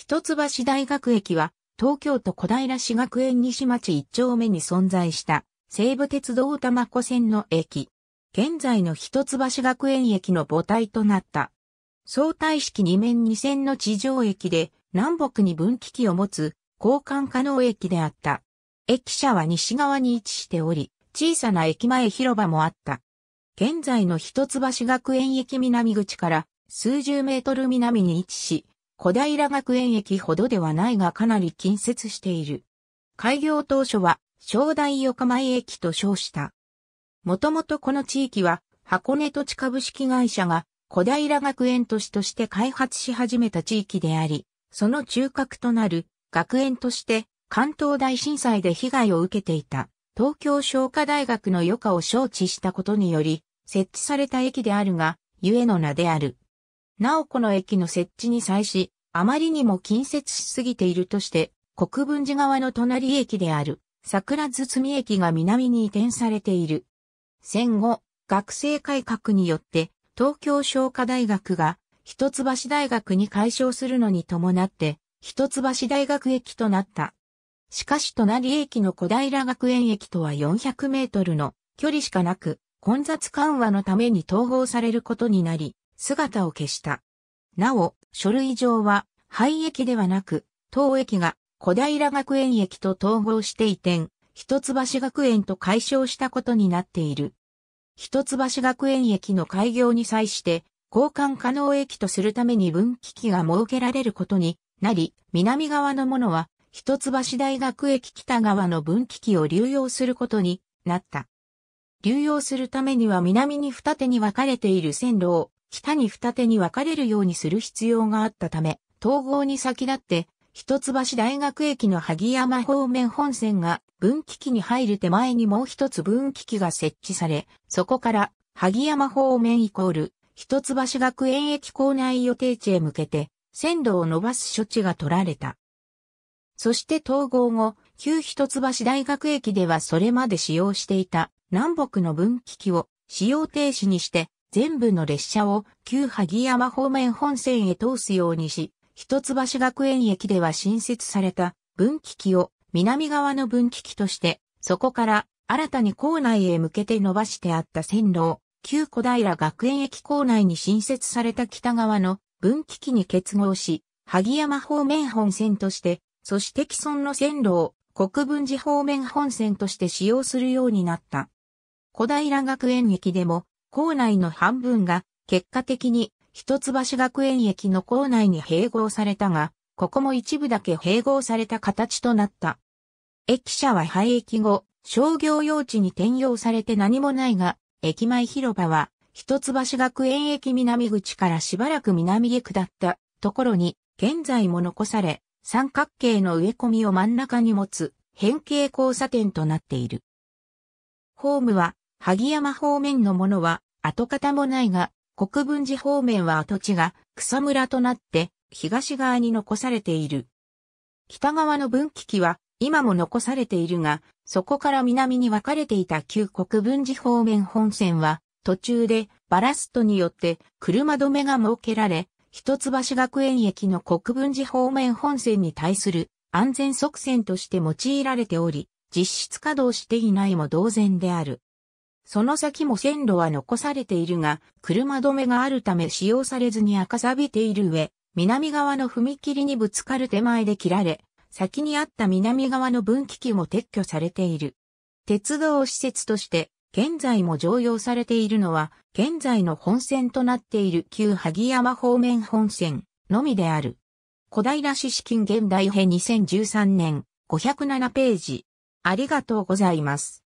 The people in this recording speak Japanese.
一橋大学駅は、東京都小平市学園西町一丁目に存在した西武鉄道多摩湖線の駅。現在の一橋学園駅の母体となった。相対式二面二線の地上駅で南北に分岐器を持つ交換可能駅であった。駅舎は西側に位置しており、小さな駅前広場もあった。現在の一橋学園駅南口から数十メートル南に位置し、小平学園駅ほどではないがかなり近接している。開業当初は正代横前駅と称した。もともとこの地域は箱根土地株式会社が小平学園都市として開発し始めた地域であり、その中核となる学園として関東大震災で被害を受けていた東京商科大学の余暇を招致したことにより設置された駅であるが、ゆえの名である。なおこの駅の設置に際し、あまりにも近接しすぎているとして、国分寺側の隣駅である、桜堤駅が南に移転されている。戦後、学生改革によって、東京商科大学が、一橋大学に改称するのに伴って、一橋大学駅となった。しかし隣駅の小平学園駅とは400メートルの距離しかなく、混雑緩和のために統合されることになり、姿を消した。なお、書類上は、廃駅ではなく、当駅が小平学園駅と統合して移転、一橋学園と解消したことになっている。一橋学園駅の開業に際して、交換可能駅とするために分岐器が設けられることになり、南側のものは、一橋大学駅北側の分岐器を流用することになった。流用するためには南に二手に分かれている線路を北に二手に分かれるようにする必要があったため、統合に先立って、一橋大学駅の萩山方面本線が分岐器に入る手前にもう一つ分岐器が設置され、そこから萩山方面イコール、一橋学園駅構内予定地へ向けて、線路を伸ばす処置が取られた。そして統合後、旧一橋大学駅ではそれまで使用していた南北の分岐器を使用停止にして全部の列車を旧萩山方面本線へ通すようにし、一橋学園駅では新設された分岐器を南側の分岐器として、そこから新たに構内へ向けて伸ばしてあった線路を旧小平学園駅構内に新設された北側の分岐器に結合し、萩山方面本線として、そして既存の線路を国分寺方面本線として使用するようになった。小平学園駅でも校内の半分が結果的に一橋学園駅の構内に併合されたが、ここも一部だけ併合された形となった。駅舎は廃駅後、商業用地に転用されて何もないが、駅前広場は、一橋学園駅南口からしばらく南へ下ったところに、現在も残され、三角形の植え込みを真ん中に持つ変形交差点となっている。ホームは萩山方面のものは跡形もないが、国分寺方面は跡地が草むらとなって東側に残されている。北側の分岐器は今も残されているが、そこから南に分かれていた旧国分寺方面本線は途中でバラストによって車止めが設けられ、一橋学園駅の国分寺方面本線に対する安全側線として用いられており、実質稼働していないも同然である。その先も線路は残されているが、車止めがあるため使用されずに赤錆びている上、南側の踏切にぶつかる手前で切られ、先にあった南側の分岐器も撤去されている。鉄道施設として、現在も常用されているのは、現在の本線となっている旧萩山方面本線のみである。小平市資金現代編2013年507ページ。ありがとうございます。